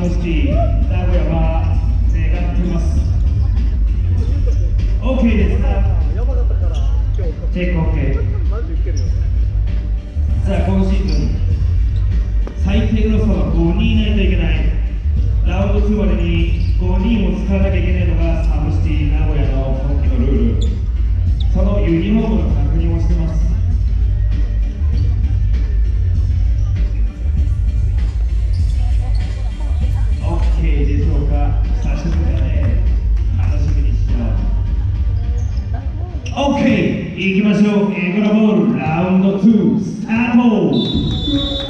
ムシティ名古屋は願ってます。OK ですか？チェック OK さあ今シーズン OK 行きましょう。エグラボール。ラウンド2スタート。